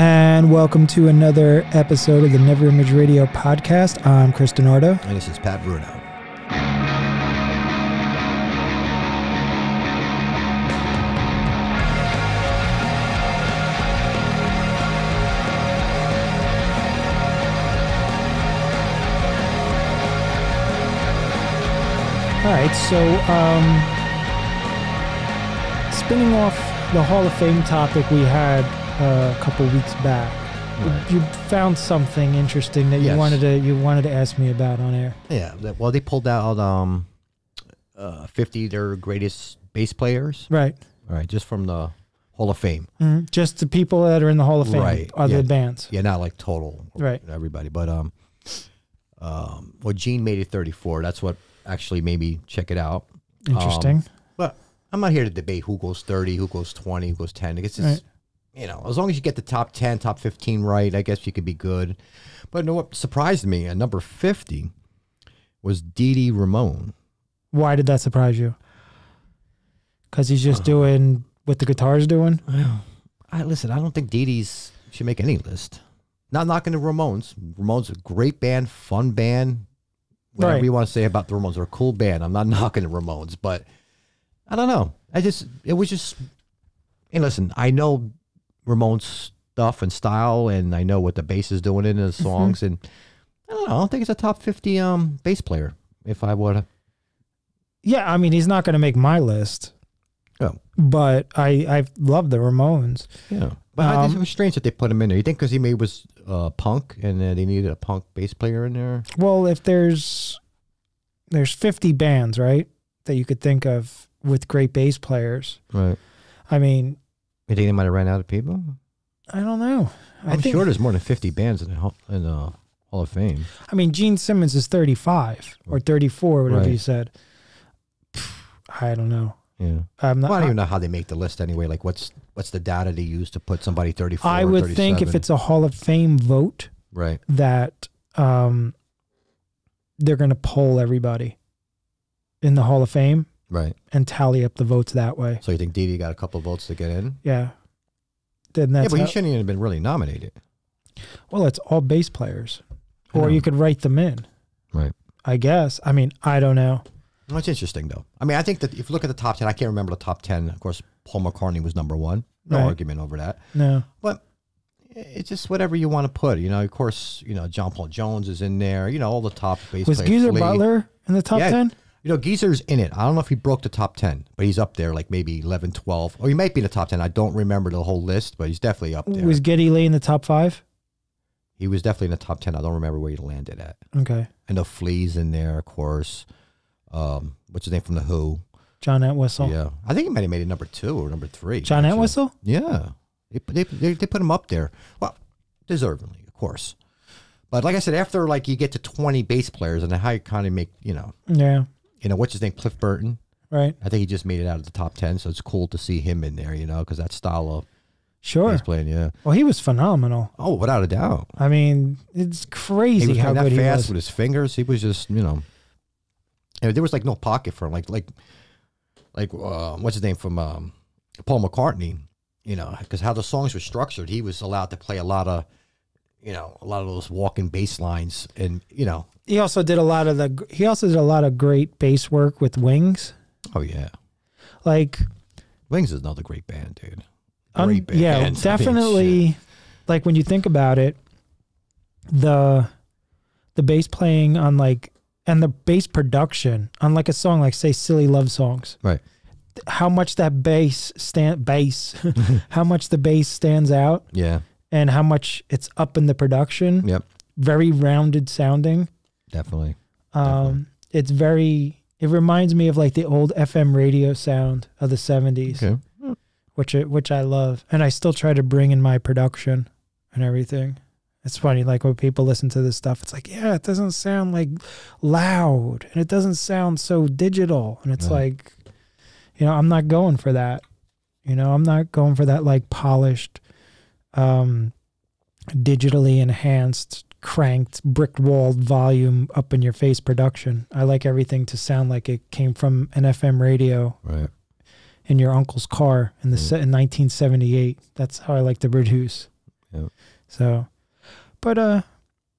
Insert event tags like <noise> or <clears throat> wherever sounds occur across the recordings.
and welcome to another episode of the NeverImage Radio podcast. I'm Chris Dinardo. And this is Pat Bruno. All right, so um, spinning off the Hall of Fame topic we had uh, a couple weeks back, Right. you found something interesting that you Yes. wanted to you wanted to ask me about on air. Yeah. Well, they pulled out um, uh, 50 their greatest bass players. Right, All right. Just from the Hall of Fame. Mhm. just the people that are in the Hall of Fame, Right, other yeah. bands. Yeah. Not like total. Right. Everybody. But um, um, well, Gene made it 34. That's what actually made me check it out. Interesting. Um, But I'm not here to debate who goes 30, who goes 20, who goes 10. It's just, Right. You know, as long as you get the top 10, top 15 right, I guess you could be good. But you know what surprised me at number 50 was Dee Dee Ramone. Why did that surprise you? Because he's just doing what the guitar's doing. Well, I listen. I don't think Dee Dee's should make any list. Not knocking the Ramones. Ramones are a great band, fun band. Whatever Right. you want to say about the Ramones, they're a cool band. I'm not <laughs> knocking the Ramones, but I don't know. I just it was just. And listen, I know Ramones stuff and style, and I know what the bass is doing in the songs, and I don't know. I don't think it's a top fifty um bass player. If I would, Yeah, I mean he's not going to make my list, oh but I I love the Ramones. yeah. But I think Um, it was strange that they put him in there. You think because he made was uh, punk, and uh, they needed a punk bass player in there? Well, if there's there's 50 bands, right, that you could think of with great bass players. Right. I mean, You think they might have ran out of people? I don't know. I I'm think, sure there's more than 50 bands in the Hall, in the Hall of Fame. I mean, Gene Simmons is 35 or 34, whatever Right. you said. I don't know. Yeah. I'm not. Well, I don't even know how they make the list anyway. Like, what's what's the data they use to put somebody 34? I would think if it's a Hall of Fame vote right. that um, they're going to poll everybody in the Hall of Fame Right. and tally up the votes that way. So you think Dee got a couple votes to get in? Yeah. Then yeah, that's but he shouldn't even have been really nominated. well, it's all bass players, or you could write them in. Right. I guess. I mean, I don't know. It's interesting though. I mean, I think that if you look at the top 10, I can't remember the top 10. Of course, Paul McCartney was number one. No Right. argument over that. No. But it's just whatever you want to put. You know, of course, you know, John Paul Jones is in there. You know, all the top bass Was players. Geezer. Butler in the top Yeah. 10? You know, Geezer's in it. I don't know if he broke the top 10, but he's up there, like maybe 11, 12. Or he might be in the top 10. I don't remember the whole list, but he's definitely up there. Was Geddy Lee in the top five? he was definitely in the top 10. I don't remember where he landed at. Okay. And the Flea's in there, of course. Um, what's his name from The Who? John Entwistle. Yeah. I think he might have made it number two or number three. John actually. Entwistle? Yeah. They, they, they, they put him up there. Well, deservingly, of course. But like I said, after like you get to 20 bass players and how you kind of make, you know, Yeah. You know, what's his name? Cliff Burton. Right. I think he just made it out of the top 10, so it's cool to see him in there, you know, because that style of Sure. bass playing, yeah. Well, he was phenomenal. Oh, without a doubt. I mean, it's He crazy was how that good he fast was. with his fingers. He was just, you know, and there was like no pocket for him. Like, like, like, uh, what's his name from um, Paul McCartney, you know, because how the songs were structured, he was allowed to play a lot of, you know, a lot of those walking bass lines and, you know, He also did a lot of the. He also did a lot of great bass work with Wings. oh, yeah. Like, Wings is another great band, dude. Great band. yeah, <laughs> definitely. like when you think about it, the the bass playing on like and the bass production on like a song like say "Silly Love Songs." Right. How much that bass stand bass, <laughs> how much the bass stands out, Yeah. And how much it's up in the production. Yep. Very rounded sounding. Definitely. Um, it's very. It reminds me of like the old FM radio sound of the seventies, Okay. which I- which I love, and I still try to bring in my production and everything. It's funny, like when people listen to this stuff, it's like, yeah, it doesn't sound like loud, and it doesn't sound so digital, and it's like, you know, I'm not going for that. You know, I'm not going for that like polished, um, digitally enhanced cranked, brick walled volume up in your face production. I like everything to sound like it came from an FM radio Right. in your uncle's car in the Mm. se- in 1978. That's how I like to produce. Yeah. So, but uh,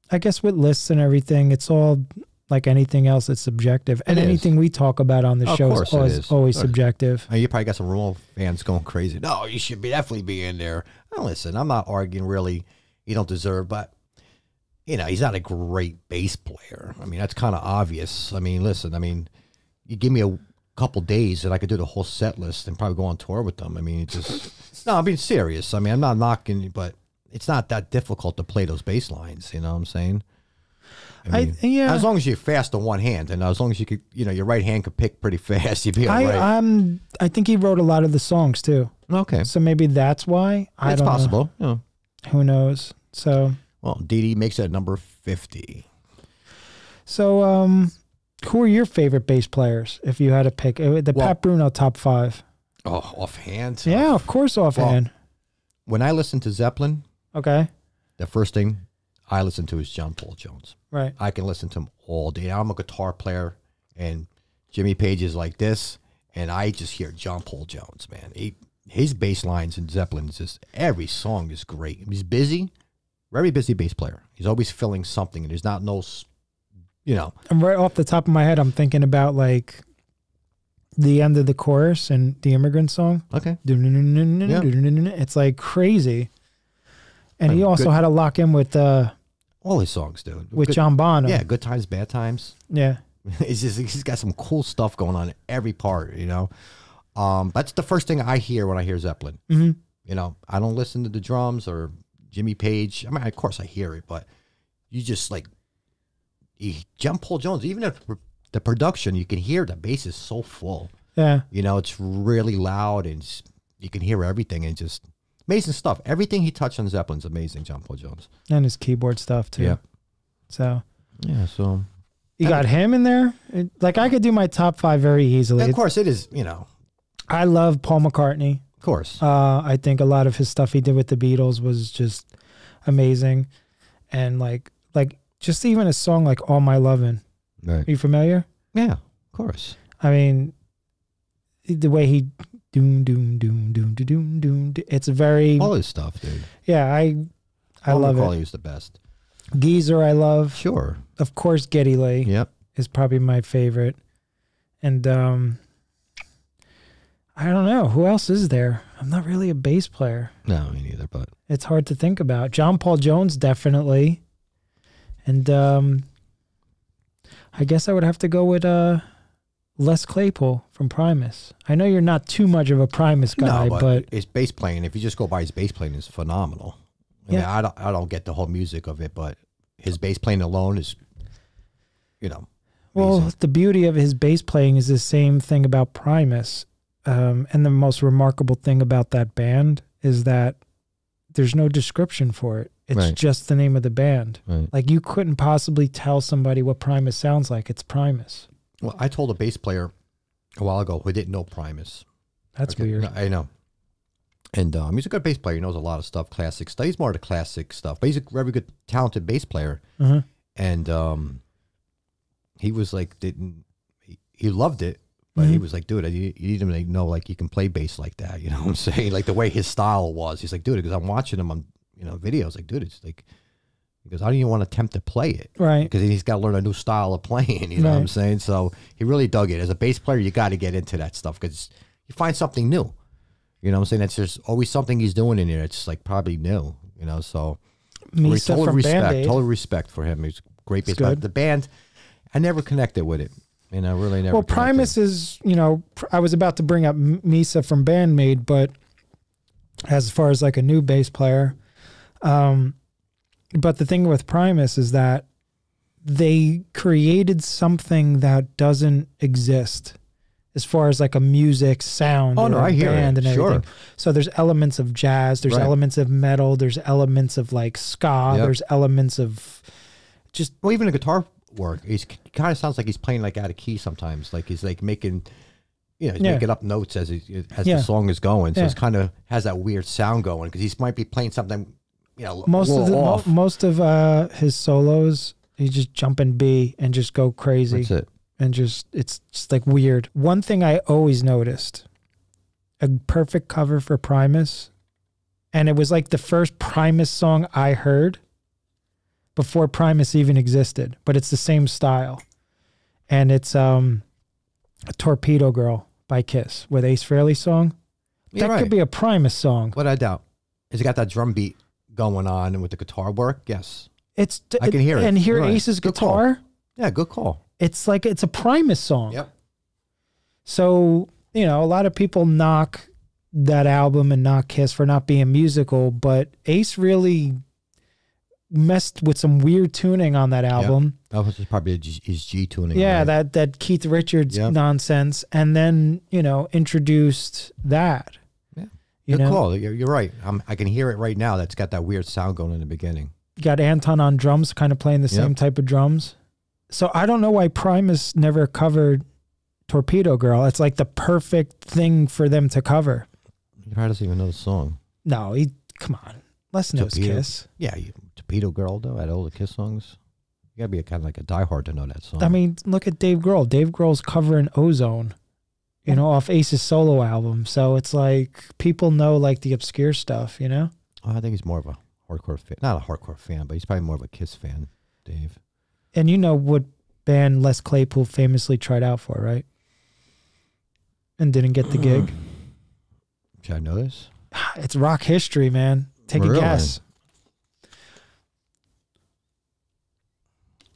I guess with lists and everything, it's all like anything else. It's subjective, and It is. anything we talk about on the Of show is always, is. always subjective. You probably got some Ramon fans going crazy. No, you should be definitely be in there. Now, listen, I'm not arguing really. You don't deserve, but you know he's not a great bass player. I mean that's kind of obvious. I mean, listen, I mean, you give me a couple days and I could do the whole set list and probably go on tour with them. I mean, it just <laughs> no, I'm being serious. I mean, I'm not knocking, but it's not that difficult to play those bass lines. You know what I'm saying? I, mean, yeah, As long as you're fast on one hand, and as long as you could, you know, your right hand could pick pretty <laughs> fast, you'd be all I right. I'm I think he wrote a lot of the songs too, okay, so maybe that's why. I it's don't know. possible. Yeah. Who knows? So Well, Dee Dee makes it at number 50. so um, who are your favorite bass players? If you had to pick Uh, the Well- Pat Bruno top five. Oh, offhand. Yeah, of course, offhand. When I listen to Zeppelin, okay, the first thing I listen to is John Paul Jones. right. I can listen to him all day. I'm a guitar player, and Jimmy Page is like this, and I just hear John Paul Jones, man. He, his bass lines in Zeppelin is just every song is great. He's busy, very busy bass player. He's always filling something, and there's not no, you know, And right off the top of my head, I'm thinking about like the end of the chorus and the immigrant song. okay. It's like crazy. And he also good- had to lock in with uh All his songs, dude. with Good- John Bonham. Yeah, good times, bad times. Yeah. <laughs> It's just he's got some cool stuff going on in every part, you know. Um, that's the first thing I hear when I hear Zeppelin. Mhm. You know, I don't listen to the drums or Jimmy Page. I mean, of course I hear it, but you just like he, John Paul Jones. Even if the production, you can hear the bass is so full. Yeah. You know, it's really loud and you can hear everything and just amazing stuff. Everything he touched on Zeppelin's amazing. John Paul Jones. And his keyboard stuff too. Yeah. So Yeah. So you got him in there. It- like I could do my top five very easily. of course it is. You know, I love Paul McCartney. of course. Uh, I think a lot of his stuff he did with the Beatles was just amazing, and like like just even a song like "All My Lovin'." Right. Are you familiar? Yeah. Of course. I mean, the way he doom doom doom doom doom doom doom. It's very All his stuff, dude. yeah. I I Paul love McCartney it. was the best. Geezer, I love. Sure. Of course, Geddy Lee Yep. is probably my favorite, and um, I don't know who else is there. I'm not really a bass player. No, me neither. But it's hard to think about. John Paul Jones definitely, and um, I guess I would have to go with uh, Les Claypool from Primus. I know you're not too much of a Primus guy, no, but, but, his bass playing. If you just go by his bass playing, is phenomenal. I mean, Yeah. I don't. I don't get the whole music of it, but his bass playing alone is, you know, well, the beauty of his bass playing is the same thing about Primus, um, and the most remarkable thing about that band is that there's no description for it. It's Right. just the name of the band. Right. Like you couldn't possibly tell somebody what Primus sounds like. It's Primus. Well, I told a bass player a while ago who didn't know Primus. That's Okay, weird. I know. And um, he's a good bass player. He knows a lot of stuff, classic stuff. He's more of the classic stuff, but he's a very good, talented bass player. Uh-huh. And um, he was like, didn't he, he loved it, but he Mhm. was like, dude, you, you to know like you can play bass like that. You know what I'm <laughs> saying? Like the way his style was. He's like, dude, because I'm watching him on you know videos. Like, dude, it's like because I don't even want to attempt to play it Right. because he's got to learn a new style of playing. <laughs> You know what I'm saying? So he really dug it. As a bass player, you got to get into that stuff because you find something new. You know what I'm saying? That's there's always something he's doing in there. It's like probably new. You know, so total respect, total respect for him. He's great bass player. The band, I never connected with it. You know, really never. Well, connected. Primus is, you know, I was about to bring up Misa from Band-Maid, but as far as like a new bass player, um, but the thing with Primus is that they created something that doesn't exist as far as like a music sound Oh, or no, I hear it. band and Sure. So there's elements of jazz, there's Right. elements of metal, there's elements of like ska, Yep. there's elements of just Well, even the guitar work, he's kind of sounds like he's playing like out of key sometimes. Like he's like making, you know, he's Yeah. making up notes as he, as Yeah. the song is going. So Yeah. it's kind of has that weird sound going because he might be playing something, you know, most a of the, mo- most of uh his solos he just jump in B and just go crazy That's it. and just it's just like weird. One thing I always noticed, a perfect cover for Primus and it was like the first Primus song I heard before Primus even existed, but it's the same style. And it's um Torpedo Girl by Kiss with Ace Frehley song. You're that right. could be a Primus song. What I doubt. Is it got that drum beat going on and with the guitar work? Yes. It's I can hear it. And hear right. Ace's Good call. guitar. Yeah, good call. It's like it's a Primus song. Yep. So, you know, a lot of people knock that album and knock Kiss for not being musical, but Ace really messed with some weird tuning on that album. That was probably his his G tuning. Yeah, right? that that Keith Richards Yep. nonsense and then, you know, introduced that. You Good know, call. You're, you're right. I'm, I can hear it right now. That's got that weird sound going in the beginning. you got Anton on drums kind of playing the Yep. same type of drums. So I don't know why Primus never covered Torpedo Girl. It's like the perfect thing for them to cover. He probably doesn't even know the song. No, he come on. Les knows. Kiss. Yeah, you, Torpedo Girl though, at all the Kiss songs. You gotta be a kind of like a diehard to know that song. I mean, look at Dave Grohl. Dave Grohl's covering Ozone, you know, off Ace's solo album. So it's like people know like the obscure stuff, you know? Oh, I think he's more of a hardcore fan. Not a hardcore fan, but he's probably more of a Kiss fan, Dave. And you know what band Les Claypool famously tried out for, right? And didn't get the <clears throat> gig. Should I know this? <sighs> It's rock history, man. Take a guess.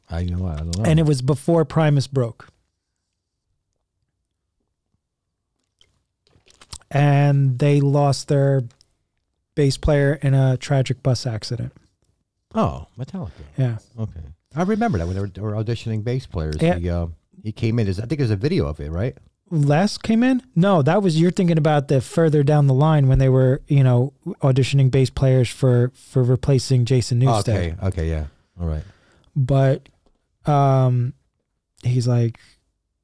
I you know what I don't know. And it was before Primus broke. And they lost their bass player in a tragic bus accident. oh, Metallica. Yeah. Okay, I remember that when they were, they were auditioning bass players. Yeah. He, uh, he came in. I think there's a video of it, right? Les came in? No, that was you're thinking about the further down the line when they were, you know, auditioning bass players for for replacing Jason Newsted. Okay. Okay. Yeah. All right. But um he's like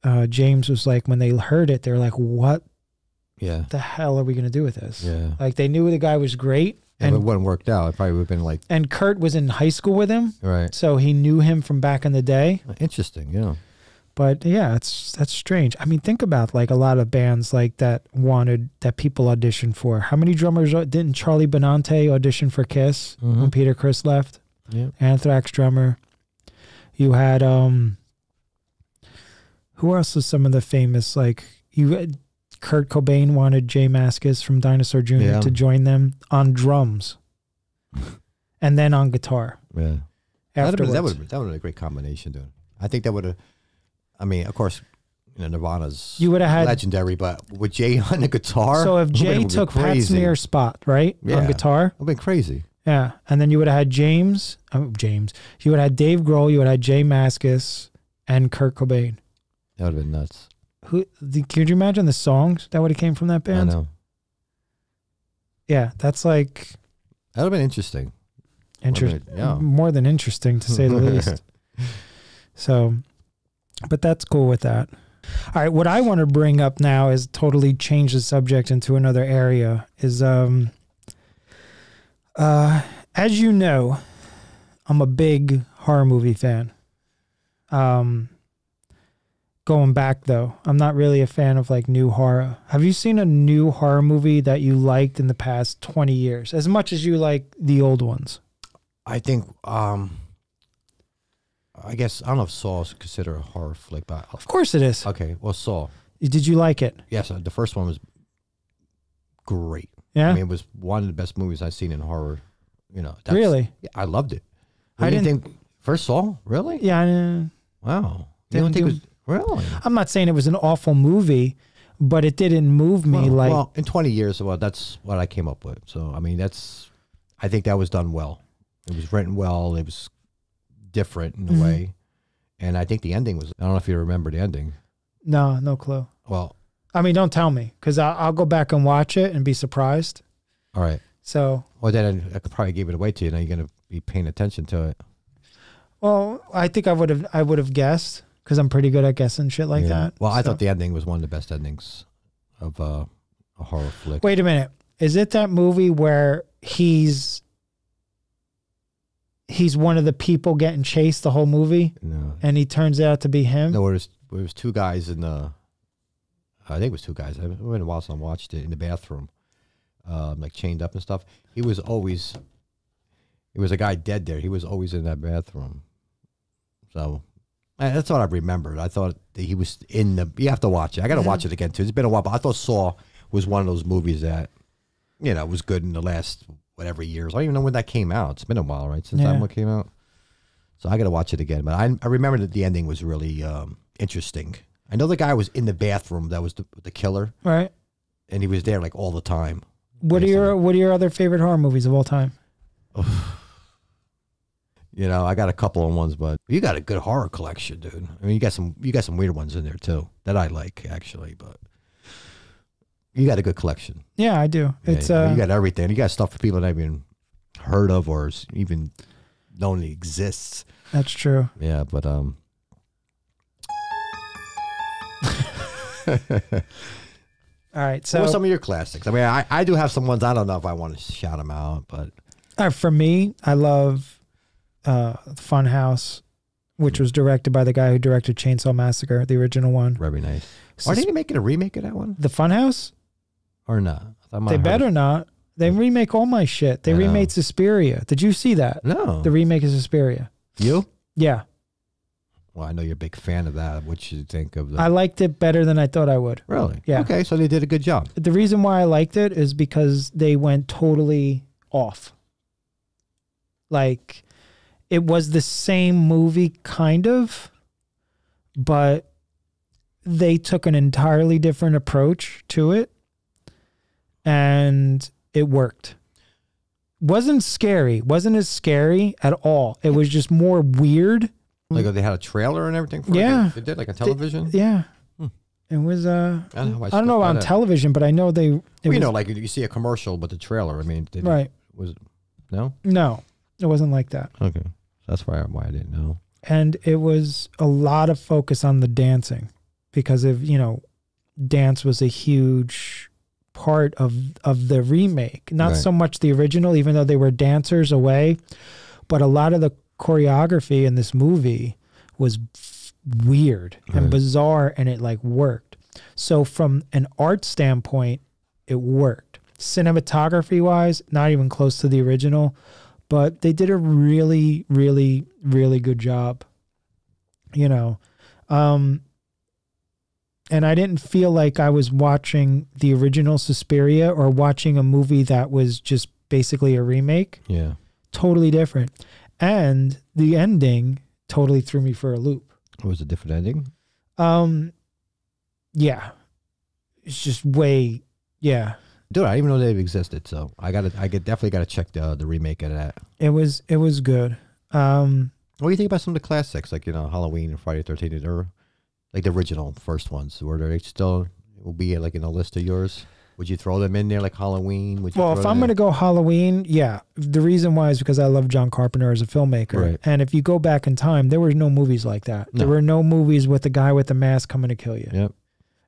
uh James was like when they heard it, they were like, What Yeah. the hell are we gonna do with this? Yeah. Like they knew the guy was great and it wouldn't worked out, it probably would have been like and Kurt was in high school with him, right. so he knew him from back in the day. Interesting. Yeah. But yeah, it's that's strange. I mean, think about like a lot of bands like that wanted that people auditioned for. How many drummers didn't Charlie Benante audition for Kiss when Mhm. Peter Criss left? Yeah. Anthrax drummer. You had um who else was some of the famous like you Kurt Cobain wanted Jay Mascis from Dinosaur Jr. Yeah. to join them on drums. <laughs> and then on guitar. Yeah. Been- Afterwards. That would have been a great combination, dude. I think that would have. I mean, of course, you know, Nirvana's You would have had legendary, but with Jay <laughs> on the guitar, So if Jay been took Pat. Smear's spot, right, on Yeah. guitar, It'd been crazy. yeah, and then you would have had James, oh, James, you would have had Dave Grohl, you would have had Jay Mascis, and Kurt Cobain. That would have been nuts. Who the, could you imagine the songs that would have came from that band? I know. Yeah, that's like That would have been interesting. interesting, yeah. more than interesting to say the <laughs> least. So, but that's cool with that. All right, what I want to bring up now is totally change the subject into another area. Is um, uh, as you know, I'm a big horror movie fan. Um, going back though, I'm not really a fan of like new horror. Have you seen a new horror movie that you liked in the past 20 years as much as you like the old ones? I think. um I guess I don't know if Saw is considered a horror flick, but Of course it is. okay. Well, Saw. Did you like it? Yes, uh, the first one was great. Yeah. I mean, it was one of the best movies I've seen in horror. You know, really? Yeah, I loved it. I I didn't didn't- think first Saw really. Yeah. I- Wow. Didn't You don't think do- it was really? I'm not saying it was an awful movie, but it didn't move me well, like well, in 20 years, well, that's what I came up with. So, I mean, that's, I think that was done well. It was written well. It was different in a Mhm. way. And I think the ending was, I don't know if you remember the ending. no, no clue. Well, I mean, don't tell me because I'll, I'll go back and watch it and be surprised. all right. So, Well, then I could probably give it away to you. Now you're going to be paying attention to it. well, I think I would have I would have guessed because I'm pretty good at guessing shit like Yeah. that. Well, I thought the ending was one of the best endings of uh, a horror flick. Wait a minute. Is it that movie where he's he's one of the people getting chased the whole movie No. and he turns out to be him? No, it was, it was two guys in the, I think it was two guys. It been a while since I watched it in the bathroom. um, like chained up and stuff. He was always. There was a guy dead there. He was always in that bathroom. So that's what I remembered. I thought that he was in the. You have to watch it. I got to watch it again too. It's been a while, but I thought Saw was one of those movies that, you know, was good in the last whatever years. I don't even know when that came out. It's been a while, right? Since Yeah. that one came out. So I got to watch it again. But I, I remember that the ending was really um, interesting. I know the guy was in the bathroom that was the, the killer, Right. and he was there like all the time. What are your. What are your other favorite horror movies of all time? <sighs> <laughs> You know, I got a couple of ones, but you got a good horror collection, dude. I mean, you got some you got some weird ones in there too that I like actually, but you got a good collection. Yeah, I do. Yeah, It's uh, you got everything. You got stuff for people that haven't even heard of or even known it exists. that's true. Yeah, but um, <laughs> All right, what so were some of your classics? I mean, I, I do have some ones. I don't know if I want to shout them out, but uh, for me, I love uh, Funhouse, which was directed by the guy who directed Chainsaw Massacre, the original one. very nice. Are they making a remake of that one the Funhouse? or not? I They better not. They remake all my shit. They I know. Suspiria. Did you see that? No, The remake of Suspiria. you? Yeah, Well, I know you're a big fan of that. What you think of the? I liked it better than I thought I would. really? Yeah. Okay, so they did a good job. The reason why I liked it is because they went totally off. Like it was the same movie kind of, but they took an entirely different approach to it and it worked. Wasn't scary, wasn't as scary at all. It was just more weird. Like they had a trailer and everything. For it? Yeah. they did like a television. Yeah. Hmm. It was uh I don't know. I don't know on television, but I know they it Well, was, you know, like you see a commercial, but the trailer. I mean, did right. Was no? No, it wasn't like that. Okay, that's why why I didn't know. And it was a lot of focus on the dancing because of, you know, dance was a huge part of of the remake. Not Right. so much the original, even though they were dancers away, but a lot of the choreography in this movie was weird and bizarre and it like worked. So from an art standpoint, it worked. Cinematography wise, not even close to the original, but they did a really, really, really good job. You know, um, and I didn't feel like I was watching the original Suspiria or watching a movie that was just basically a remake. Yeah, Totally different. And the ending totally threw me for a loop. it was a different ending. Um, yeah, it's just way, yeah. Dude, I didn't even know they existed. So I got to I get definitely got to check the the remake of that. It was it was good. Um, What do you think about some of the classics, like you know Halloween and Friday Thirteenth, or like the original first ones? Were they still will be like in a list of yours? Would you throw them in there like Halloween? Would you well, if I'm going to go Halloween, yeah. The reason why is because I love John Carpenter as a filmmaker. Right. And if you go back in time, there were no movies like that. There were no movies with the guy with the mask coming to kill you. Yep,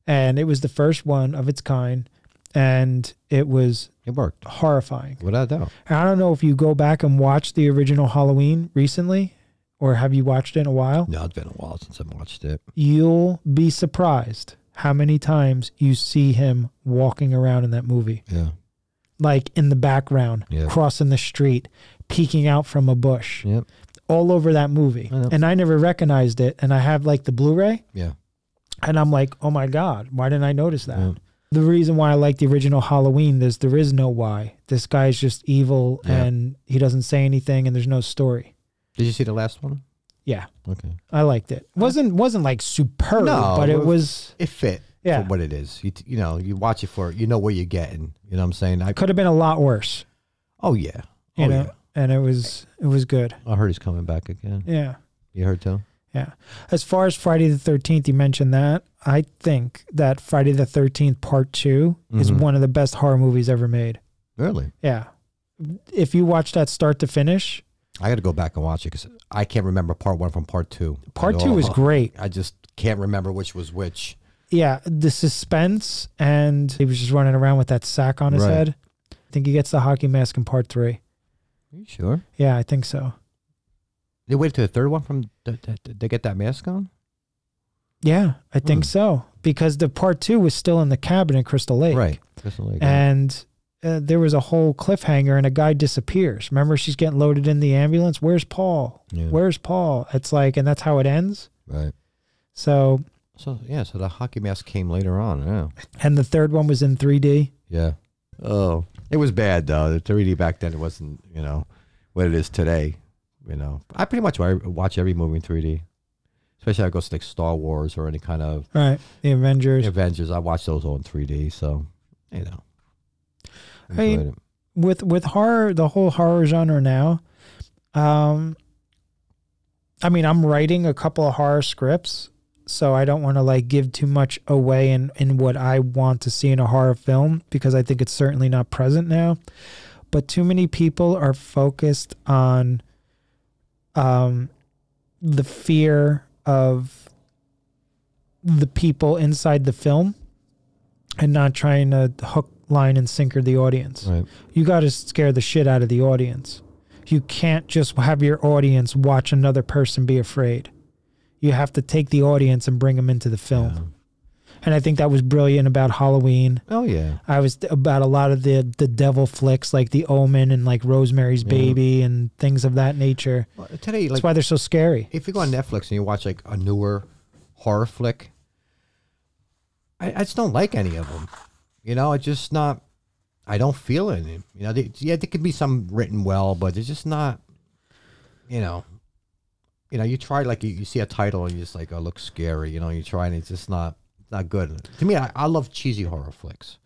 And it was the first one of its kind. And it was it worked horrifying. without doubt. And I don't know if you go back and watch the original Halloween recently or have you watched it in a while? No, it's been a while since i've watched it. You'll be surprised how many times you see him walking around in that movie. Yeah, like in the background, Yeah. crossing the street, peeking out from a bush, yep, all over that movie. I. And I never recognized it. And I have like the Blu ray, yeah. and I'm like, oh my God, why didn't I notice that? yeah. The reason why I like the original Halloween is there is no why. This guy's just evil Yeah. and he doesn't say anything and there's no story. Did you see the last one? Yeah, Okay, I liked it. Uh, wasn't wasn't like superb, No, but it was it fit. Yeah. for what it is. You you know you watch it for you know what you're getting. You know what I'm saying? I could have been a lot worse, oh yeah, you oh know. yeah. And it was it was good. I heard he's coming back again. Yeah. You heard too? As far as Friday the 13th, you mentioned that. I think that Friday the 13th Part 2 is Mhm. one of the best horror movies ever made. Really? Yeah. If you watch that start to finish, I got to go back and watch it because I can't remember part one from part two. Part 2 is great. I just can't remember which was which. Yeah, the suspense and he was just running around with that sack on his Right. head. I think he gets the hockey mask in Part 3. Are you sure? Yeah, I think so. They waited to the third one from th- th- th- they get that mask on. Yeah, I think Hmm. so because the Part 2 was still in the cabin in Crystal Lake. Right. Crystal Lake. And uh, there was a whole cliffhanger and a guy disappears. Remember, she's getting loaded in the ambulance. Where's Paul? Yeah. Where's Paul? It's like, and that's how it ends. Right. So, So yeah, so the hockey mask came later on. Yeah. and the third one was in 3D. Yeah. Oh, it was bad though. The 3D back then it wasn't, you know, what it is today. You know, I pretty much watch every movie in 3D, especially if I go to like Star Wars or any kind of Right. The Avengers. Avengers. I watch those all in 3D, so you know. I mean, it. with with horror the whole horror genre now um i mean i'm writing a couple of horror scripts so i don't want to like give too much away in in what i want to see in a horror film because i think it's certainly not present now but too many people are focused on um the fear of the people inside the film and not trying to hook line and sinker the audience right. you got to scare the shit out of the audience. You can't just have your audience watch another person be afraid. You have to take the audience and bring them into the film. And I think that was brilliant about Halloween. Oh yeah. I was about a lot of the the devil flicks like The Omen and like Rosemary's Yeah. Baby and things of that nature. Well, today, That's why they're so scary. if you go on Netflix and you watch like a newer horror flick, I, I just don't like any of them. You know, it's just not. I don't feel it. You know, they, yeah, there could be some written well, but it's just not. You know, you know, you try like you, you see a title and you just like, oh, it looks scary. You know, you try and it's just not not good. To me, I, I love cheesy horror flicks.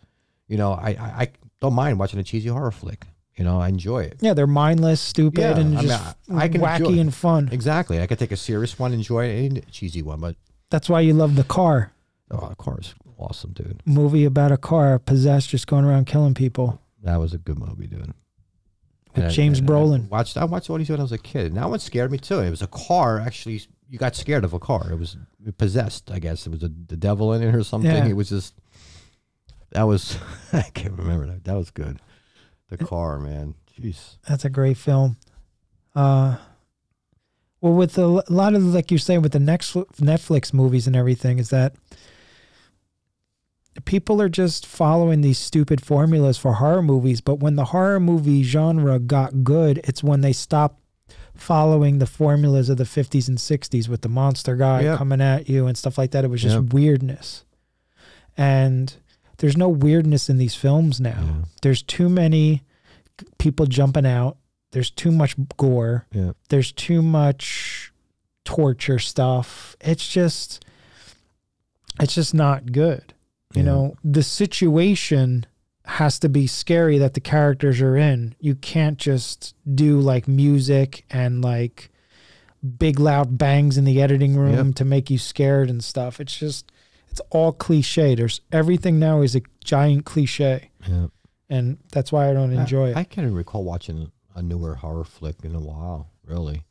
You know, I, I I don't mind watching a cheesy horror flick. You know, I enjoy it. Yeah, they're mindless, stupid, Yeah, and I mean, just I- I can wacky enjoy- and fun. Exactly. I could take a serious one, enjoy it, and a cheesy one, but That's why you love the car oh, of course, awesome, dude. movie about a car possessed, just going around killing people. That was a good movie, dude. With And I- James and I Brolin. watched I watched all these when I was a kid. And that one scared me too. It was a car. Actually, you got scared of a car. It was possessed. I guess it was a, the devil in it or something. Yeah. It was just that was <laughs> I can't remember that. That was good. The car, man. Jeez. That's a great film. Uh, well, with a lot of like you're saying with the next Netflix movies and everything, is that people are just following these stupid formulas for horror movies. But when the horror movie genre got good, it's when they stopped following the formulas of the 50s and 60s with the monster guy Yep. coming at you and stuff like that. It was just Yep. weirdness, and there's no weirdness in these films now. Yeah. There's too many people jumping out. There's too much gore. Yeah. There's too much torture stuff. It's just it's just not good. You Yeah. know, the situation has to be scary that the characters are in. You can't just do like music and like big loud bangs in the editing room Yep. to make you scared and stuff. It's just it's all cliche. There's everything now is a giant cliche Yeah. and that's why I don't enjoy I, I can't recall watching a newer horror flick in a while, really.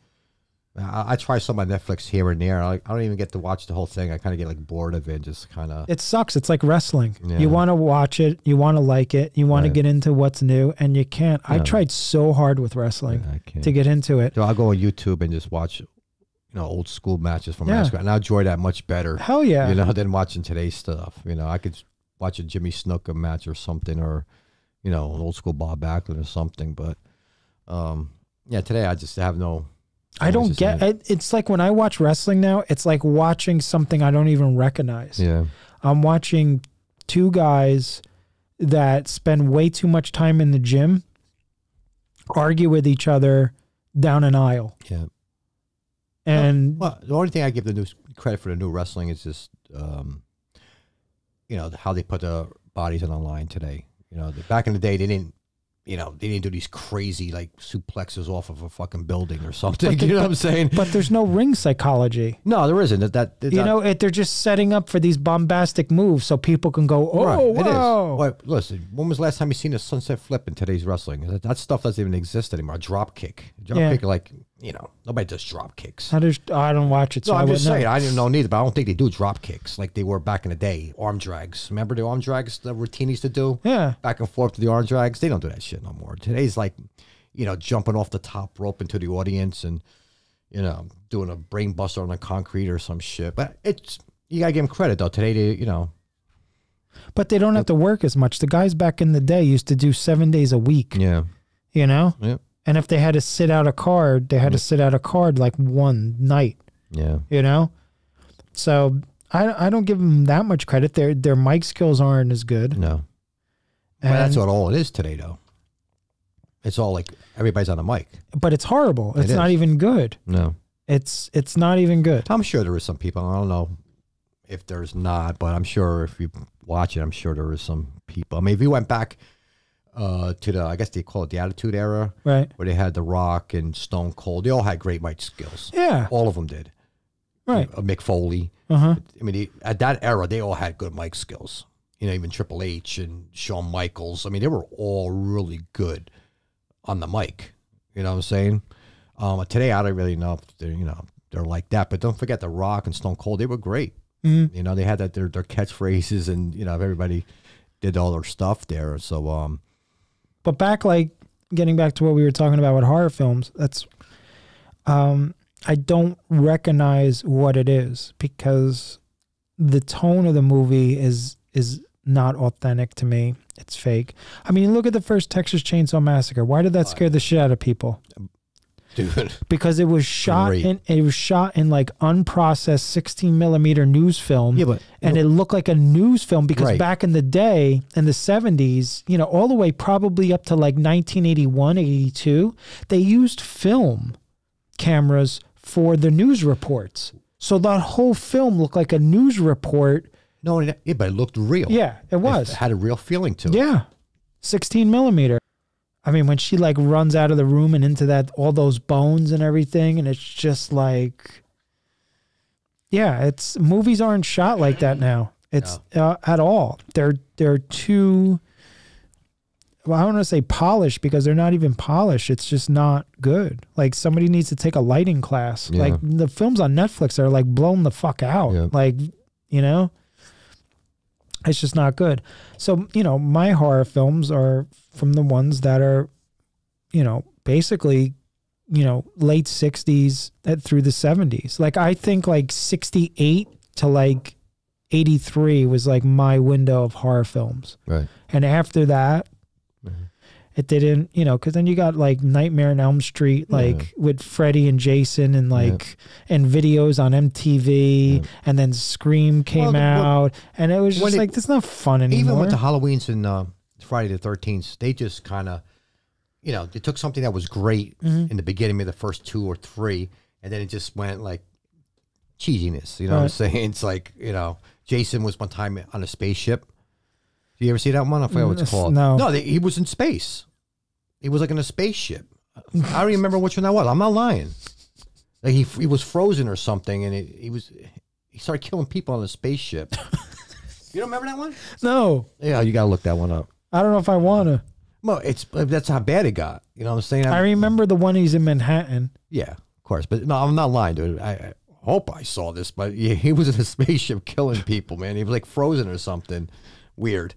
I, I try some on Netflix here and there. I, I don't even get to watch the whole thing. I kind of get like bored of it. Just kind of. It sucks. It's like wrestling. Yeah. You want to watch it, you want to like it, you want to get into what's new, and you can't. I tried so hard with wrestling can't. to get into it. So I'll go on YouTube and just watch, you know, old school matches from Yeah. NASCAR, and I enjoy that much better, Hell yeah. you know, than watching today's stuff. You know, I could watch a Jimmy Snuka match or something, or you know, an old school Bob Backlund or something. But um, yeah, today I just have no. I don't get it. it. It's like when I watch wrestling now, it's like watching something I don't even recognize. Yeah, I'm watching two guys that spend way too much time in the gym argue with each other down an aisle. yeah. And Well, the only thing I give the new credit for the new wrestling is just, um, you know, how they put the bodies on the line today. You know, the, back in the day, they didn't, you know, they didn't do these crazy like suplexes off of a fucking building or <laughs> something. But you know what I'm saying? but there's no ring psychology. No, there isn't. That, that, that you know, it, they're just setting up for these bombastic moves so people can go, oh, Right, it is. wow. Well, listen, when was the last time you seen a sunset flip in today's wrestling? That, that stuff doesn't even exist anymore. A drop kick, drop Yeah. kick, like you know, nobody does drop kicks. How does, I don't watch it, so No, I I'm wouldn't just saying. know. I didn't know neither, but I don't think they do drop kicks like they were back in the day. Arm drags. Remember the arm drags the routine used to do? Yeah. Back and forth to the arm drags. They don't do that shit no more. Today's like, you know, jumping off the top rope into the audience and, you know, doing a brain buster on the concrete or some shit. But it's, you got to give them credit though. Today, they, you know, But they don't have to work as much. The guys back in the day used to do seven days a week, Yeah. you know? Yeah. And if they had to sit out a card, they had to mm. sit out a card like one night, Yeah. you know? So I, I don't give them that much credit. Their their mic skills aren't as good. No. But that's what all it is today, though. It's all like everybody's on a mic. but it's horrible. It's It not even good. No. It's it's not even good. I'm sure there is some people. I don't know if there's not, but I'm sure if you watch it, I'm sure there is some people. I mean, if you went back uh, to the, I guess they call it the Attitude Era, Right. where they had The Rock and Stone Cold, they all had great mic skills. Yeah. All of them did. Right. Uh, Mick Foley. Uh-huh. I mean, at that era, they all had good mic skills. You know, even Triple H and Shawn Michaels. I mean, they were all really good on the mic. You know what I'm saying? Um, today, I don't really know if they're, you know, they're like that. But don't forget The Rock and Stone Cold. They were great. Mhm. You know, they had that their, their catchphrases, and you know, everybody did all their stuff there. So, um, But back like getting back to what we were talking about with horror films, that's um I don't recognize what it is because the tone of the movie is is not authentic to me. It's fake. I mean, look at the first Texas Chainsaw Massacre. Why did that scare the shit out of people? Dude, <laughs> Because it was shot Great. in it was shot in like unprocessed 16 millimeter news film. yeah, but and it looked like a news film because Right. back in the day in the 70s you know all the way probably up to like 1981 82 they used film cameras for the news reports so that whole film looked like a news report no, yeah, but it looked real. yeah it was it had a real feeling to it. yeah 16 millimeter i mean when she like runs out of the room and into that all those bones and everything and it's just like yeah it's movies aren't shot like that now it's uh, at all they're they're too well, I don't want to say polished because they're not even polished. It's just not good. Like somebody needs to take a lighting class. Yeah. Like the films on Netflix are like blown the fuck out. Yeah. Like, you know, it's just not good. So, you know, my horror films are from the ones that are, you know, basically, you know, late 60s through the 70s. Like, I think like 68 to like 83 was like my window of horror films. Right. And after that, Mhm. it didn't, you know, because then you got like Nightmare on Elm Street, like with Freddy and Jason, and like and videos on MTV, Yeah. and then Scream came Well, out, and it was just it- like this is not fun anymore. Even with the Halloweens and uh, Friday the Thirteenth, they just kind of, you know, they took something that was great Mhm. in the beginning, of the first two or three, and then it just went like cheesiness. You know what I'm saying? <laughs> It's like you know, Jason was one time on a spaceship. Do you ever see that one? I forget what it's Mm, called. no. no, they, he was in space. He was like in a spaceship. <laughs> I don't remember which one that was. I'm not lying. Like he he was frozen or something, and it, he was he started killing people on a spaceship. <laughs> you don't remember that one? no, Yeah, you gotta look that one up. I don't know if I want to. Well, it's that's how bad it got. You know what I'm saying? I remember the one he's in Manhattan. yeah, of course. But no, I'm not lying, dude. I, I hope I saw this, but yeah, <laughs> he was in a spaceship killing people, man. He was like frozen or something. Weird.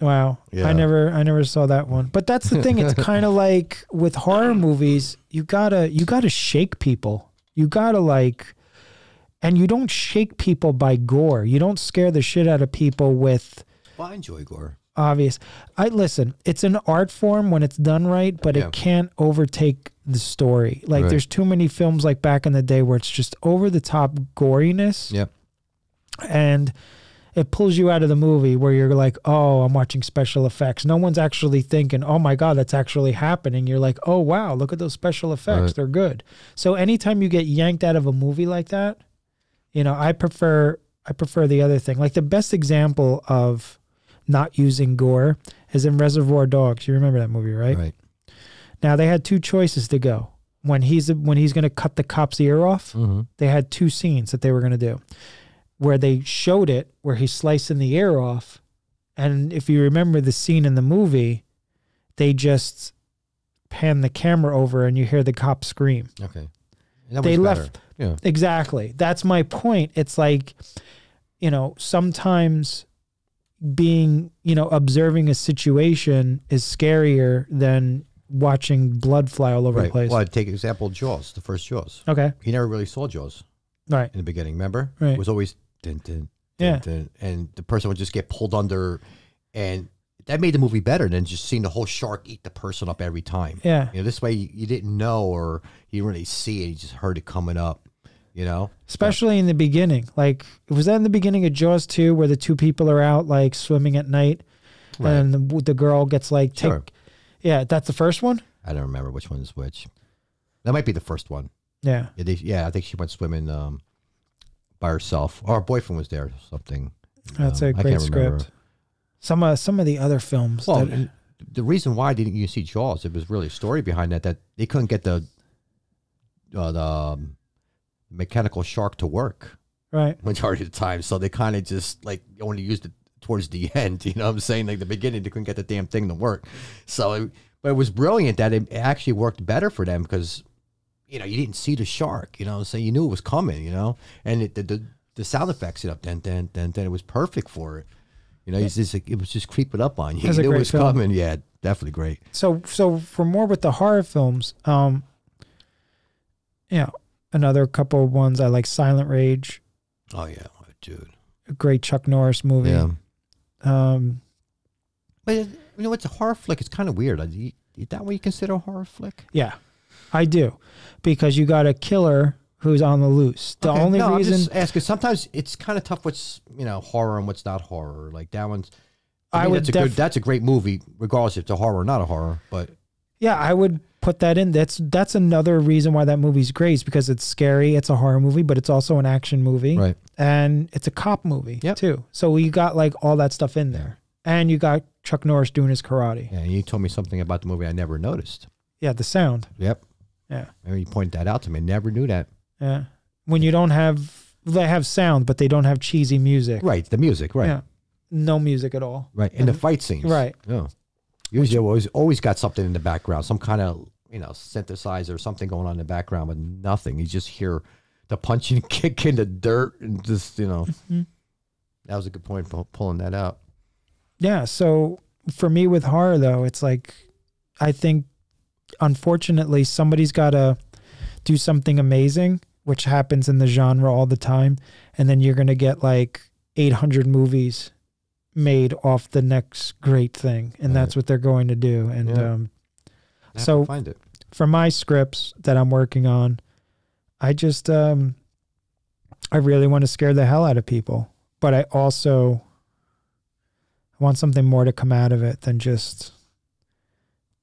Wow, Yeah. I never, I never saw that one. But that's the thing; it's <laughs> kind of like with horror movies, you gotta, you gotta shake people. You gotta like, and you don't shake people by gore. You don't scare the shit out of people with Well, I enjoy gore. Obvious. I listen. It's an art form when it's done right, but Yeah. it can't overtake the story. Like Right. there's too many films like back in the day where it's just over the top goriness. Yep. and it pulls you out of the movie where you're like, oh, I'm watching special effects. No one's actually thinking, oh my God, that's actually happening. You're like, oh wow, look at those special effects. Right. They're good. So anytime you get yanked out of a movie like that, you know, I prefer I prefer the other thing. Like the best example of not using gore as in Reservoir Dogs. You remember that movie, right? Right. Now they had two choices to go. When he's when he's going to cut the cop's ear off, Mm-hmm. they had two scenes that they were going to do where they showed it where he's slicing the ear off and if you remember the scene in the movie they just pan the camera over and you hear the cop scream Okay. They left-. Yeah. exactly that's my point it's like you know sometimes being you know observing a situation is scarier than watching blood fly all over the place Well, I'd take example Jaws, the first Jaws. okay He never really saw Jaws right in the beginning. Remember? Right. It was always din din Yeah. and, and the person would just get pulled under, and that made the movie better than just seeing the whole shark eat the person up every time. Yeah. You know, this way you, you didn't know or you didn't really see it; you just heard it coming up. You know, Especially in the beginning. Like, it was that in the beginning of Jaws 2 where the two people are out like swimming at night Right. and the, the girl gets like, take, Sure. yeah, that's the first one? I don't remember which one is which. That might be the first one. Yeah. Yeah, they, yeah I think she went swimming um, by herself, or her boyfriend was there. or Something. That's Um, a great can't remember. script. Some uh, some of the other films. Well, that, the reason why didn't you see Jaws? It was really a story behind that that they couldn't get the uh, the um, mechanical shark to work right. majority of the time, so they kind of just like only used it towards the <laughs> end. You know what I'm saying? Like the beginning, they couldn't get the damn thing to work. So, it, but it was brilliant that it actually worked better for them because you know you didn't see the shark. You know, what I'm saying you knew it was coming. You know, and it, the, the the sound effects, you know, then then then then it was perfect for it. You know, it's just, it was just creeping up on you. You knew it was film. coming. Yeah, definitely great. So so for more with the horror films, um, yeah, another couple of ones I like. Silent Rage, Oh yeah, dude. a great Chuck Norris movie. Yeah. Um, But you know, it's a horror flick. It's kind of weird. Is is that what you consider a horror flick? yeah, I do, because you got a killer who's on the loose. The Okay, only no, I'm just asking. Sometimes it's kind of tough. What's you know horror and what's not horror. Like that one's. to I me, would That's a good. That's a great movie, regardless if it's a horror or not a horror. But Yeah, I would put that in. That's that's another reason why that movie's great is because it's scary. It's a horror movie, but it's also an action movie, right, and it's a cop movie Yep. too. So you got like all that stuff in there, and you got Chuck Norris doing his karate. yeah. And you told me something about the movie I never noticed. Yeah, the sound. Yep. Yeah, And you pointed that out to me. Never knew that. yeah. When you don't have they have sound, but they don't have cheesy music. Right. The music. Right. Yeah, no music at all. Right. And the fight scenes. Right. Yeah. Usually, always always got something in the background, some kind of you know synthesizer, or something going on in the background, but nothing. You just hear the punching <laughs> kick in the dirt, and just you know. Mhm. That was a good point for pulling that out. Yeah. So for me with horror though, it's like I think unfortunately somebody's got to do something amazing, which happens in the genre all the time, and then you're gonna get like 800 movies made off the next great thing, and that's what they're going to do. And Yeah. um, So- find it. For my scripts that I'm working on, I just um I really want to scare the hell out of people, but I also want something more to come out of it than just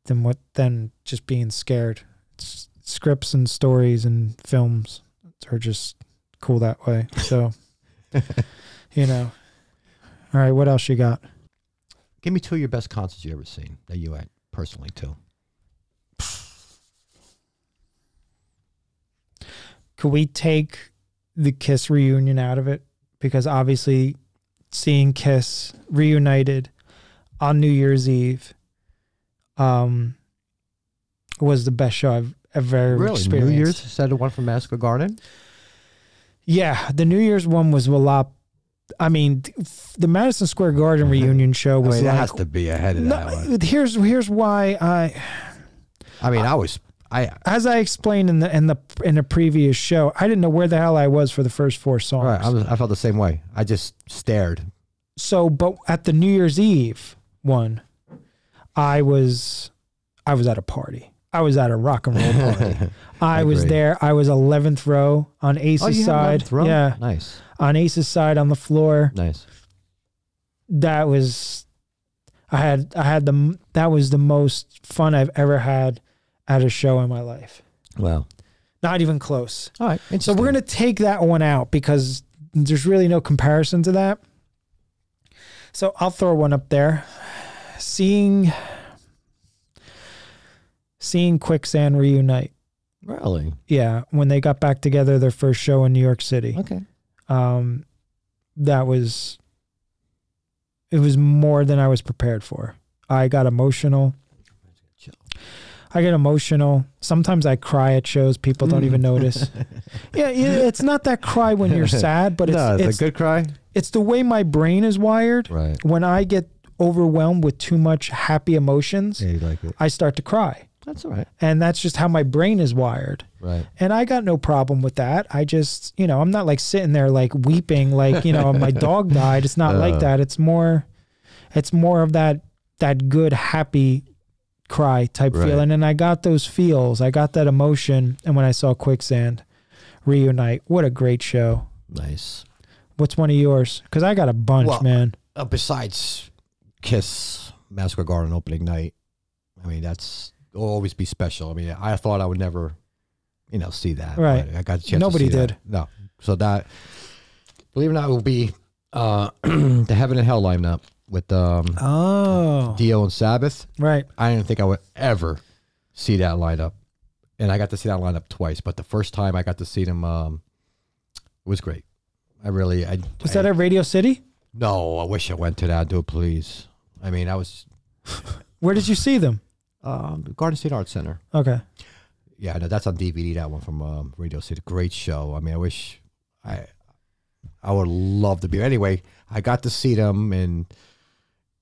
than what than just being scared. It's, scripts and stories and films are just cool that way. So <laughs> you know. All right, what else you got? Give me two of your best concerts you ever seen that you went personally to. Could we take the Kiss reunion out of it? Because obviously, seeing Kiss reunited on New Year's Eve um, was the best show I've ever Really, experienced. New Year's instead of one from Masco Garden. Yeah, the New Year's one was a lot. I mean, the Madison Square Garden reunion show was that like. has to be ahead of that one. Here's here's why I I mean, I was I as I explained in the in the in a previous show, I didn't know where the hell I was for the first four songs. right. I, was, I felt the same way. I just stared. so but at the New Year's Eve one, I was I was at a party. I was at a rock and roll party. <laughs> I was Agreed. there. I was eleventh row on Ace's Oh, side. 11th row? Yeah, Nice, on Ace's side on the floor. nice. That was I had I had the that was the most fun I've ever had at a show in my life. Wow. Not even close. all right. So we're gonna take that one out because there's really no comparison to that. So I'll throw one up there. Seeing seeing Quicksand reunite. really Yeah, when they got back together their first show in New York City. okay. Um that was it was more than I was prepared for. I got emotional. I get emotional. Sometimes I cry at shows people don't even notice. <laughs> Yeah, it's not that cry when you're sad, but it's <laughs> no, it's, it's, a good cry. it's the way my brain is wired. Right. When I get overwhelmed with too much happy emotions, Yeah, like. I start to cry. That's all right. And that's just how my brain is wired. Right. And I got no problem with that. I just, you know, I'm not like sitting there like weeping like, you know, my <laughs> dog died. It's not like Uh. that. It's more it's more of that that good happy cry type Right. feeling and I got those feels. I got that emotion and when I saw Quicksand reunite, what a great show. Nice. What's one of yours? Cuz I got a bunch, Well, man. Uh, besides Kiss, Mascot Garden opening night, I mean, that's will always be special. I mean, I thought I would never, you know, see that. Right. but I got a chance. Nobody to see that. did. No. So that, believe it or not, will be uh, <clears throat> the Heaven and Hell lineup with um, Oh. Dio and Sabbath. Right. I didn't think I would ever see that lineup, and I got to see that lineup twice. But the first time I got to see them, um, it was great. I really, I Was I- that at Radio City? no, I wish I went to that. Do please. I mean, I was <laughs> Where did you see them? um, Garden State Arts Center. Okay. Yeah, no, that's on DVD. That one from um, Radio City. Great show. I mean, I wish I I would love to be. Anyway, I got to see them, and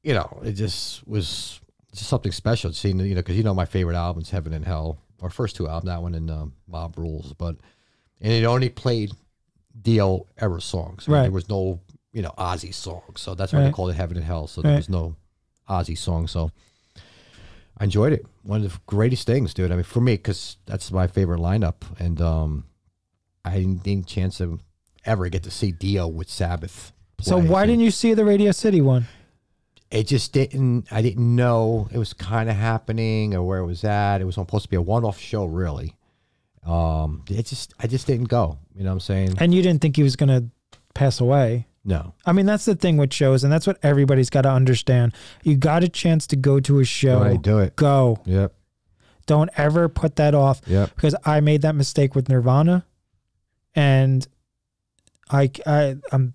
you know, it just was just something special. Seeing you know, because you know my favorite albums, Heaven and Hell, our first two albums, that one and um, Mob Rules, but and it only played Dio era songs. I mean, Right. There was no you know Ozzy songs, so that's why they Right. called it Heaven and Hell. So there was no Ozzy song. So I enjoyed it. One of the greatest things, dude. I mean, for me, because that's my favorite lineup, and um, I didn't a chance of ever get to see Dio with Sabbath. So why didn't you see the Radio City one? It just didn't. I didn't know it was kind of happening or where it was at. It was supposed to be a one-off show, really. Um, it just, I just didn't go. You know what I'm saying? And you didn't think he was going to pass away. No. I mean, that's the thing with shows, and that's what everybody's got to understand. You got a chance to go to a show, Right, do it. go. Yep. Don't ever put that off Yep. because I made that mistake with Nirvana, and I, I, I'm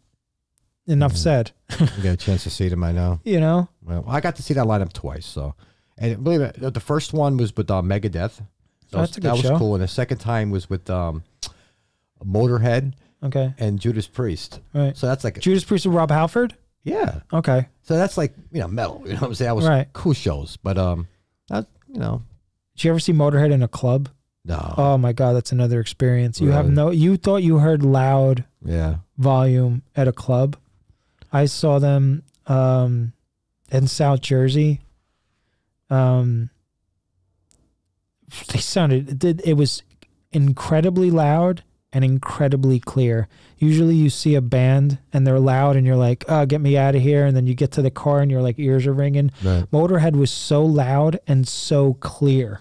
enough Mhm. said. <laughs> You get a chance to see them. I know. You know, Well, I got to see that lineup twice. So, and believe it, the first one was with uh, Megadeth. So Oh, that's a good that was cool. And the second time was with um, Motorhead okay, and Judas Priest. right. So that's like, Judas Priest and Rob Halford. yeah. Okay, So that's like you know metal. You know what I'm saying? That was Right. cool shows, but um, that you know did you ever see Motorhead in a club? no. Oh my God, that's another experience. You have no. You thought you heard loud yeah. volume at a club. I saw them um, in South Jersey. Um, they sounded it, did, it was incredibly loud and incredibly clear. Usually, you see a band and they're loud, and you're like, "Oh, get me out of here!" And then you get to the car, and your like ears are ringing. Right. Motorhead was so loud and so clear.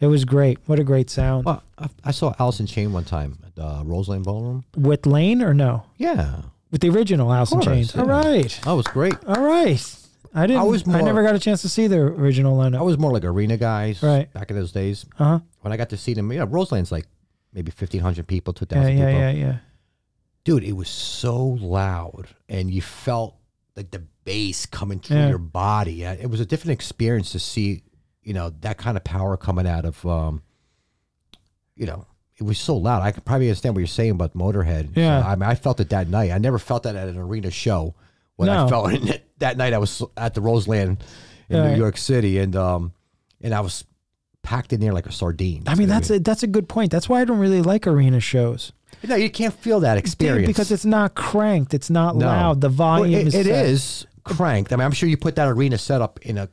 It was great. What a great sound. Well, I, I saw Alice in Chain one time at uh, Roseland Ballroom. With Lane or no? Yeah, With the original Alice in Chains. All yeah. right. that was great. All right. I didn't. I, I was more- never got a chance to see the original lineup. I was more like arena guys Right. back in those days. Uh huh. When I got to see them, yeah, Roseland's like maybe 1,500 people, Yeah, 2,000 yeah, people. yeah, yeah. dude, it was so loud, and you felt like the bass coming through Yeah. your body. It was a different experience to see, you know, that kind of power coming out of, um, you know, it was so loud. I could probably understand what you're saying about Motorhead. Yeah. I mean, I felt it that night. I never felt that at an arena show. When No. I felt <laughs> it that night, I was at the Roseland in Right. New York City, and um, and I was packed in there like a sardine. I mean, that's a that's a good point. That's why I don't really like arena shows. no, you can't feel that experience because it's not cranked. It's not No. loud. The Well, volume it- is. it is cranked. I mean, I'm sure you put that arena setup in a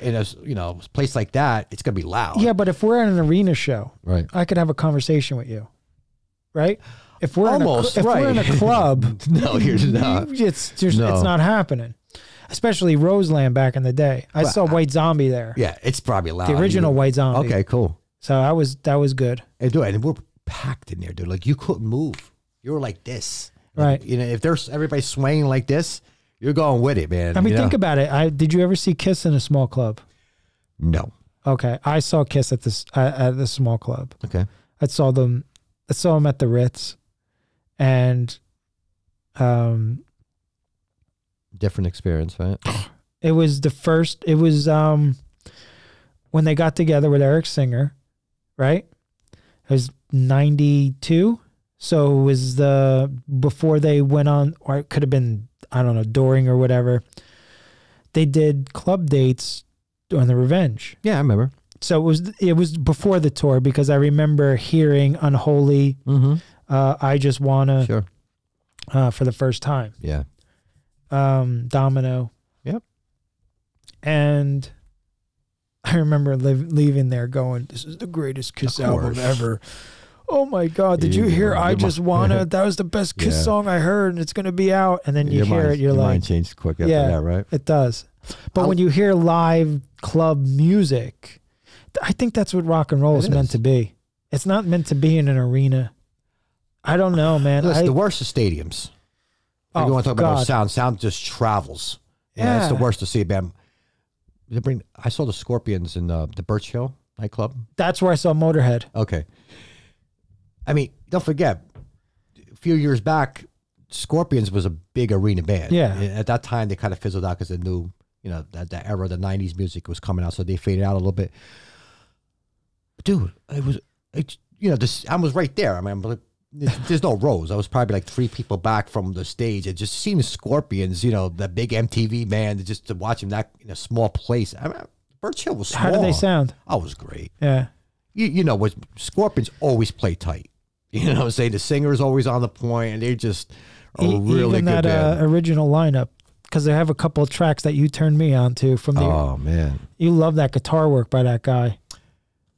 in a you know place like that, it's gonna be loud. Yeah, but if we're at an arena show, right. I could have a conversation with you, right? If we're Almost, in a, if we're in a <laughs> club, <laughs> No, you're not. It's just No. it's not happening. Especially Roseland back in the day. I Well, saw White Zombie there, Yeah, it's probably loud. the original White Zombie. Okay, cool. So I was that was good. And dude, and we're packed in there, dude. Like you couldn't move. You were like this. Right. You know, if there's everybody swaying like this, you're going with it, man. I mean, you think know? about it. I did you ever see Kiss in a small club? No. Okay, I saw Kiss at this at, at the small club. Okay. I saw them. I saw them at the Ritz, and um, Different experience, right? <sighs> it was the first. It was um, when they got together with Eric Singer, right? It was ninety two. So it was the before they went on, or it could have been I don't know during or whatever. They did club dates on the Revenge. Yeah, I remember. So it was it was before the tour because I remember hearing "Unholy." Mm-hmm. Uh, I just wanna Sure. uh, for the first time. Yeah. Um, Domino. Yep. And I remember liv- leaving there going, "This is the greatest Kiss album ever." Oh my God! Did you, You- hear? I mi- just wanna. <laughs> That was the best Kiss Yeah. song I heard, and it's gonna be out. And then you your hear mind, it, you're your like, mind changed quick after Yeah. that, right? It does. But I'll- when you hear live club music, I think that's what rock and roll is meant to be. It's not meant to be in an arena. I don't know, man. Listen, I, the worst is stadiums. If oh, you want to talk about God. those sound, sound just travels. Yeah, it's the worst to see a band. They bring. I saw the Scorpions in uh, the Birch Hill nightclub. That's where I saw Motorhead. Okay. I mean, don't forget, a few years back, Scorpions was a big arena band. Yeah. At that time, they kind of fizzled out because they knew, you know, that, that era, the 90s music was coming out, so they faded out a little bit. Dude, it was, it, you know, this, I was right there. I mean, I'm like, there's no rows. I was probably like three people back from the stage. It just seemed Scorpions, you know, the big MTV band, just to watch him that in a small place. I mean, Birch Hill was small. How do they sound? Oh, it was great Yeah. you, you know what Scorpions always play tight. <laughs> You know what I'm saying? The singer is always on the point and they just are E- really Even good that uh, original lineup, because they have a couple of tracks that you turned me on to from the. oh man. You love that guitar work by that guy,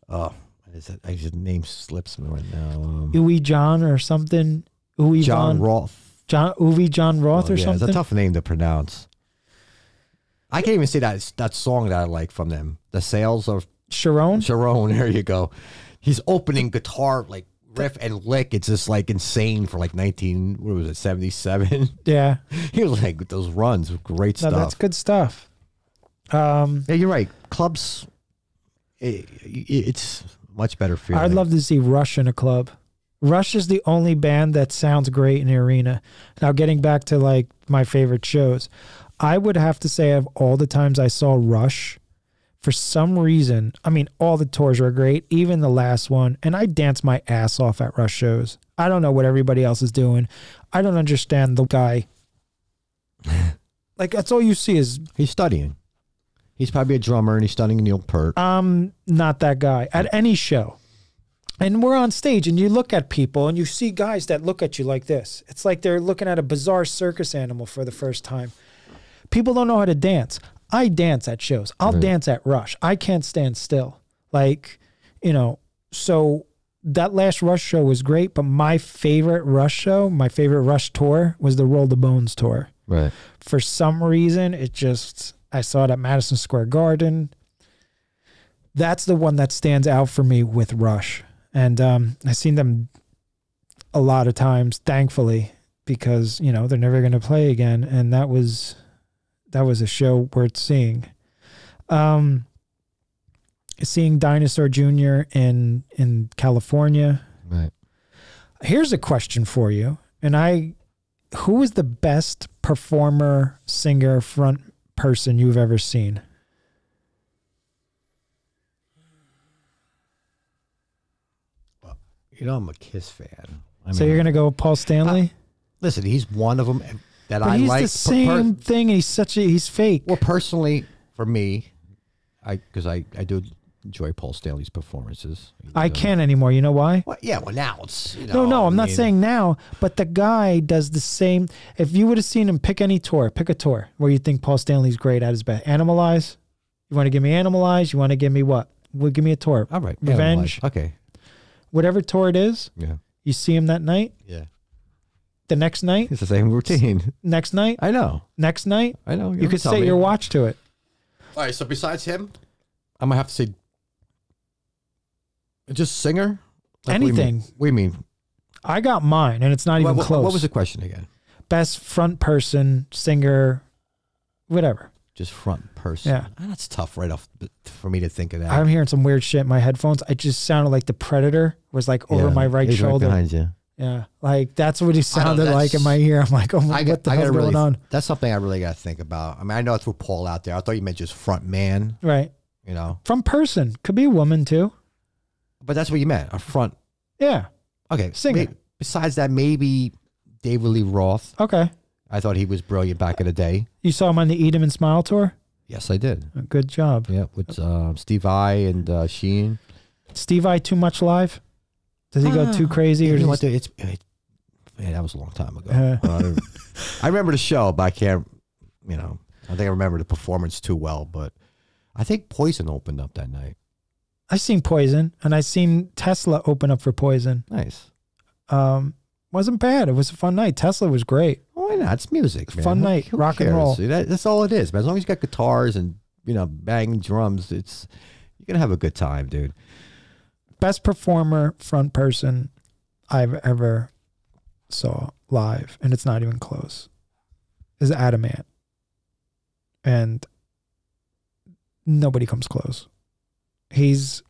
Oh is it? I just name slips me right now. Um, Uwe John or something. Uwe John Von- Roth. John Uwe John Roth Oh, or yeah, something. It's a tough name to pronounce. I can't even say that that song that I like from them. The Sails of Charon. Charon. There you go. He's opening guitar like riff and lick. It's just like insane for like 19. What was it? 77. <laughs> Yeah. he was like those runs. Great No, stuff. that's good stuff. Um, Yeah, you're right. Clubs, i it's much better feeling. I'd love to see Rush in a club. Rush is the only band that sounds great in the arena. Now, getting back to like my favorite shows, I would have to say of all the times I saw Rush, for some reason, I mean, all the tours were great, even the last one, and I danced my ass off at Rush shows. I don't know what everybody else is doing. I don't understand the guy. <laughs> like that's all you see is He's studying. He's probably a drummer and he's studying Neil Peart. I'm not that guy at any show. And we're on stage and you look at people and you see guys that look at you like this. It's like they're looking at a bizarre circus animal for the first time. People don't know how to dance. I dance at shows. I'll Right. dance at Rush. I can't stand still. Like, you know, so that last Rush show was great, but my favorite Rush show, my favorite Rush tour was the Roll the Bones tour Right. for some reason it just i saw it at madison square garden that's the one that stands out for me with rush and um, i've seen them a lot of times thankfully because you know they're never going to play again and that was that was a show worth seeing um seeing dinosaur jr in in california Right. here's a question for you and i who is the best performer singer front person you've ever seen You know, I'm a Kiss fan. I so you're gonna go with paul stanley listen. He's one of them that but I he's like. the same thing he's such a he's fake well, personally, for me, I because I I do enjoy Paul Stanley's performances. i Uh, can't anymore you know why Well, yeah. Well, now it's you no know, no I i'm not mean, saying now but the guy does the same if you would have seen him pick any tour pick a tour where you think paul stanley's great at his best animalize you want to give me animalize you want to give me what well give me a tour All right. Revenge. like- okay. whatever tour it is Yeah. you see him that night Yeah. The next night It's the same routine. next night I know. next night I know. you could set your watch to it All right. So besides him, I'm gonna have to say, just singer. Like, what do you mean? Anything. What mean? I got mine, and it's not even What, what- close. what was the question again? Best front person, singer, whatever. Just front person. Yeah. Ah, that's tough right off for me to think of that. I'm hearing some weird shit in my headphones. I just sounded like the Predator was like over Yeah, my right he's shoulder. behind you. Yeah, like that's what he sounded like in my ear. I'm like, oh, my, I got, what the I hell's really, going on? That's something I really got to think about. I mean, I know I threw Paul out there. I thought you meant just front man. Right, You know, from person could be a woman too. but that's what you meant. A front. Yeah. Okay. Singer. may- besides that, maybe David Lee Roth. Okay. I thought he was brilliant back in the day. You saw him on the Eat 'Em and Smile tour. Yes, I did. Good job. Yeah, with uh, Steve Vai and uh, Sheehan. Steve I too much live? Does he go too crazy You or know does what? It's it, man, that was a long time ago. Uh. Uh, I remember the show, but I can't. You know, I think I remember the performance too well. But I think Poison opened up that night. I seen Poison and I seen Tesla open up for Poison. Nice. Um, wasn't bad. It was a fun night. Tesla was great. Why not? It's music, man. Fun Who- night, who rock and cares? roll. See, that- that's all it is, man. As long as you got guitars and you know banging drums, it's you're gonna have a good time, dude. Best performer front person I've ever saw live, and it's not even close. Is Adam Ant, and nobody comes close. He's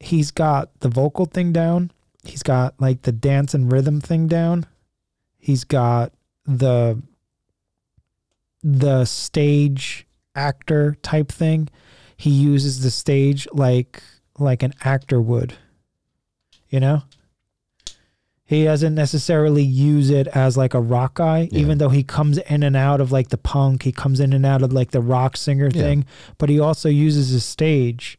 he's got the vocal thing down. He's got like the dance and rhythm thing down. He's got the the stage actor type thing. He uses the stage like like an actor would. You know? He doesn't necessarily use it as like a rock guy, Yeah. even though he comes in and out of like the punk, he comes in and out of like the rock singer Yeah. thing, but he also uses the stage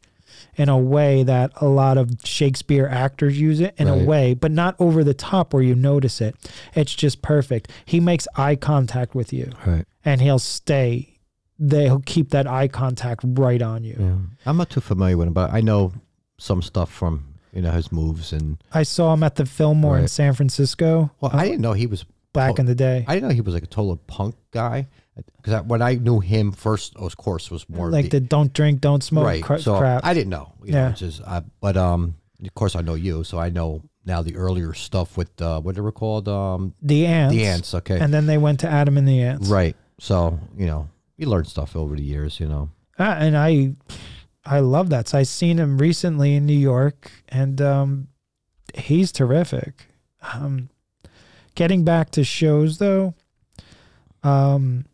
in a way that a lot of Shakespeare actors use it in a way, but not over the top where you notice it. It's just perfect. He makes eye contact with you Right. and he'll stay. They, he'll keep that eye contact right on you. Yeah. I'm not too familiar with him, but I know some stuff from you know his moves and. I saw him at the Fillmore in San Francisco Well, I didn't know he was. back oh, in the day. I didn't know he was like a total punk guy. Because when I knew him first, of course, was more like the, don't drink, don't smoke right. cra- so crap. I didn't know. You Yeah. know, just, I, but um, of course, I know you, so I know now the earlier stuff with uh, what they were called um, the ants. the ants. Okay, And then they went to Adam and the ants. right. So you know, you learn stuff over the years. You know, Ah, and I, I love that. So I seen him recently in New York, and um, he's terrific. Um, getting back to shows though, um,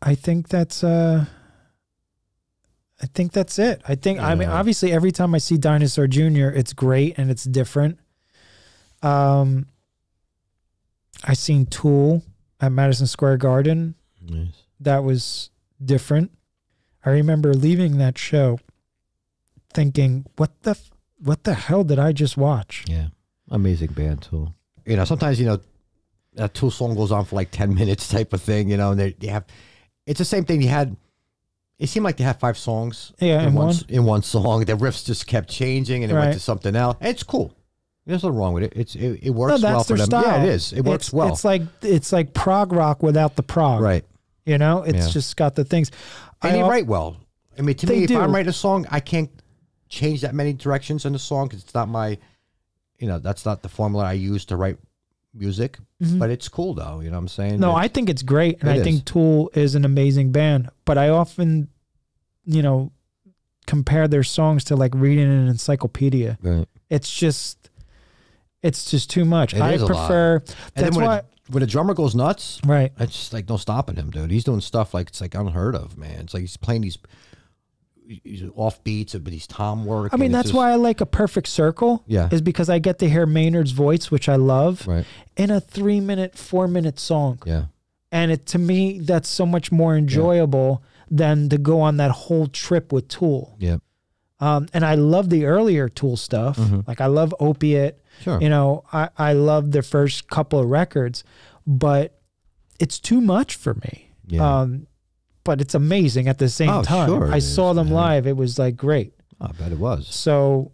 I think that's uh, I think that's it. I think I mean obviously every time I see Dinosaur Jr., it's great and it's different. Um, I seen Tool at Madison Square Garden nice. that was different. I remember leaving that show thinking, "What the f- what the hell did I just watch?" Yeah, amazing band too. You know, sometimes you know a Tool song goes on for like ten <laughs> minutes type of thing. You know, and they, they have it's the same thing. You had it seemed like they had five songs. Yeah, in in one, one. in one song. The riffs just kept changing, and it went to something else. It's cool. There's nothing wrong with it. It's it, it No, works that's well for them. style. Yeah, it is. It works it's, well. It's like it's like prog rock without the prog. right. You know, it's Yeah. just got the things. And I they write well. I mean, to me, if. I'm writing a song, I can't change that many directions in the song because it's not my, you know, that's not the formula I use to write music. Mhm. But it's cool though. You know what I'm saying? No, It's- I think it's great, and It I is. think Tool is an amazing band. But I often, you know, compare their songs to like reading an encyclopedia. Right. It's just, it's just too much. It I is a lot. prefer. That's why. a, when a drummer goes nuts, right. it's just like no stopping him, dude. He's doing stuff like it's like unheard of, man. It's like he's playing these he's off beats, but he's tom work. I mean, that's just- why I like a perfect circle. Yeah. Is because I get to hear Maynard's voice, which I love, Right. in a three minute, four minute song. Yeah. And it to me, that's so much more enjoyable than to go on that whole trip with Tool. Yeah. Um, and I love the earlier Tool stuff. Mhm. Like I love Opiate. Sure. You know, I, I love their first couple of records, but it's too much for me. Yeah. Um, but it's amazing at the same Oh, time. sure I is, saw them man. live. It was like great. I bet it was. So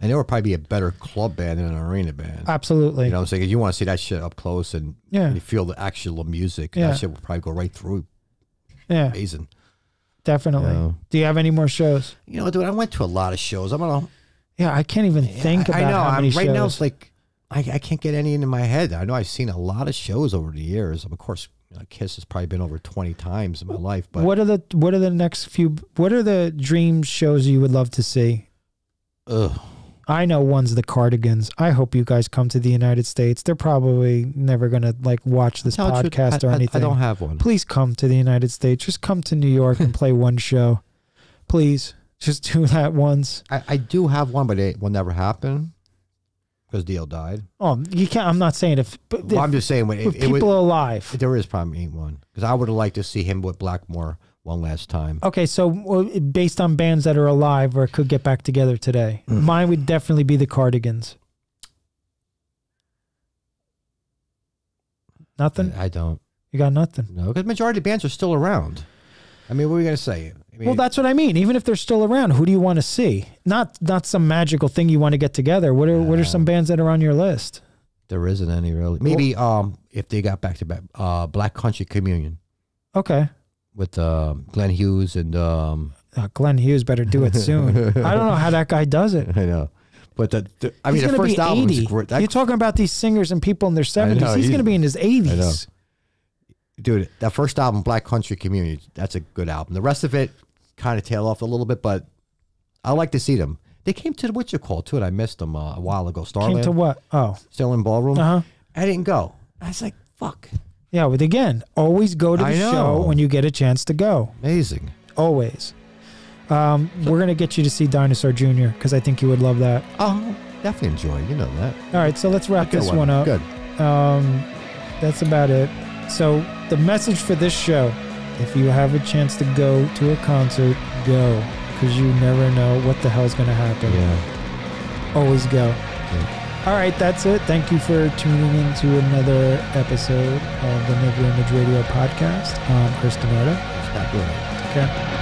And they were probably be a better club band than an arena band. absolutely. You know what I'm saying? You want to see that shit up close and yeah. you feel the actual music. Yeah. That shit will probably go right through. Yeah. Amazing. Definitely. Yeah. Do you have any more shows? You know, dude, I went to a lot of shows. I don't know. Yeah, I can't even think I, about I know. how I'm, right shows. now, it's like I, I can't get any into my head. I know I've seen a lot of shows over the years. Of course, you know, Kiss has probably been over 20 times in my life. But what are the what are the next few? What are the dream shows you would love to see? ugh, I know one's the Cardigans. I hope you guys come to the United States. They're probably never gonna like watch this truth, podcast I, or I- anything. I don't have one. Please come to the United States. Just come to New York and play one show. Please, just do <laughs> that once. I, I do have one, but it will never happen. because Dio died. Oh, you can't. I'm not saying if, but Well, if, I'm just saying when if people are alive. there is probably one because I would have liked to see him with Blackmore one last time. Okay, so based on bands that are alive or could get back together today, Mm. mine would definitely be the Cardigans. Nothing. I, I don't You got nothing. No, because majority of bands are still around. I mean, what are we gonna say? I mean, Well, that's what I mean. Even if they're still around, who do you want to see? Not not some magical thing you want to get together. What are what are some bands that are on your list? there isn't any really. Maybe um if they got back to back, uh, Black Country Communion Okay. with um Glenn Hughes and um Uh, Glenn Hughes better do it soon. <laughs> I don't know how that guy does it. I know, but the, the I He's mean the first be album is 80. great. That, You're talking about these singers and people in their 70s. know, he's, he's- going to be in his 80s. dude, that first album, Black Country Communion, that's a good album. The rest of it kind of tail off a little bit, but I like to see them. They came to the what you call too, and I missed them uh, a while ago. Came Starland, to what? Oh, Starland Ballroom. uh huh. I didn't go. I was like, fuck, Yeah, but again, always go to the show when you get a chance to go. amazing. Always. Um, we're gonna get you to see Dinosaur Jr. because I think you would love that. Oh, definitely enjoy. You know that. All right, so let's wrap this one up. Good. Um, that's about it. So the message for this show: if you have a chance to go to a concert, go because you never know what the hell's gonna happen. Yeah. Always go. All right, that's it. Thank you for tuning in to another episode of the NeverImage Radio podcast. I'm Chris doing. Okay.